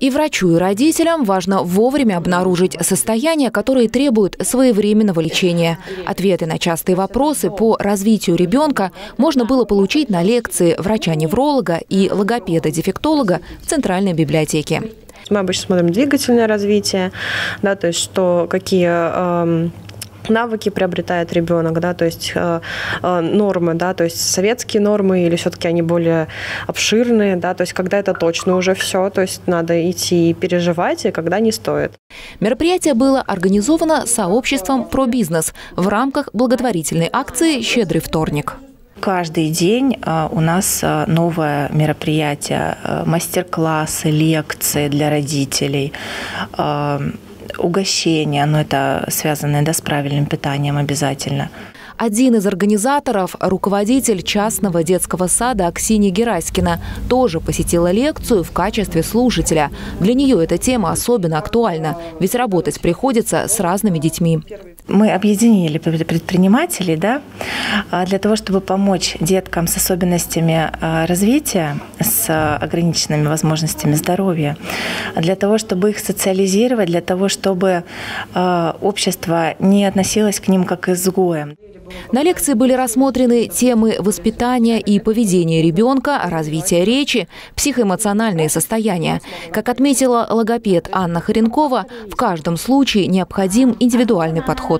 И врачу, и родителям важно вовремя обнаружить состояния, которые требуют своевременного лечения. Ответы на частые вопросы по развитию ребенка можно было получить на лекции врача-невролога и логопеда-дефектолога в Центральной библиотеке. Мы обычно смотрим двигательное развитие, да, то есть что какие э, навыки приобретает ребенок, да, то есть э, э, нормы, да, то есть советские нормы или все-таки они более обширные, да, то есть когда это точно уже все, то есть надо идти и переживать, и когда не стоит. Мероприятие было организовано сообществом «Про бизнес» в рамках благотворительной акции «Щедрый вторник». Каждый день э, у нас э, новое мероприятие, э, мастер-классы, лекции для родителей, угощения, но это связано да, с правильным питанием обязательно. Один из организаторов, руководитель частного детского сада Аксинья Гераськина, тоже посетила лекцию в качестве слушателя. Для нее эта тема особенно актуальна, ведь работать приходится с разными детьми. Мы объединили предпринимателей да, а, для того, чтобы помочь деткам с особенностями а, развития, с ограниченными возможностями здоровья, для того, чтобы их социализировать, для того, чтобы а, общество не относилось к ним как к изгоям. На лекции были рассмотрены темы воспитания и поведения ребенка, развития речи, психоэмоциональные состояния. Как отметила логопед Анна Харенкова, в каждом случае необходим индивидуальный подход.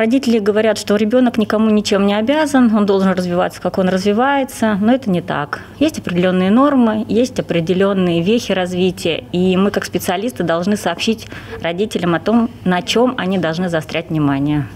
Родители говорят, что ребенок никому ничем не обязан, он должен развиваться, как он развивается, но это не так. Есть определенные нормы, есть определенные вехи развития, и мы как специалисты должны сообщить родителям о том, на чем они должны заострять внимание.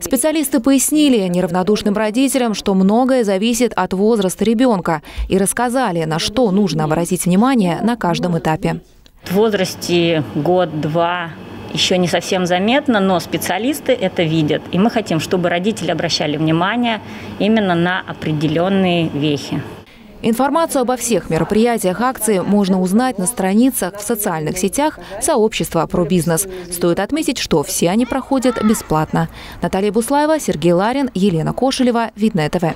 Специалисты пояснили неравнодушным родителям, что многое зависит от возраста ребенка и рассказали, на что нужно обратить внимание на каждом этапе. В возрасте год-два еще не совсем заметно, но специалисты это видят. И мы хотим, чтобы родители обращали внимание именно на определенные вехи. Информацию обо всех мероприятиях акции можно узнать на страницах в социальных сетях сообщества про бизнес. Стоит отметить, что все они проходят бесплатно. Наталья Буслаева, Сергей Ларин, Елена Кошелева, Видное ТВ.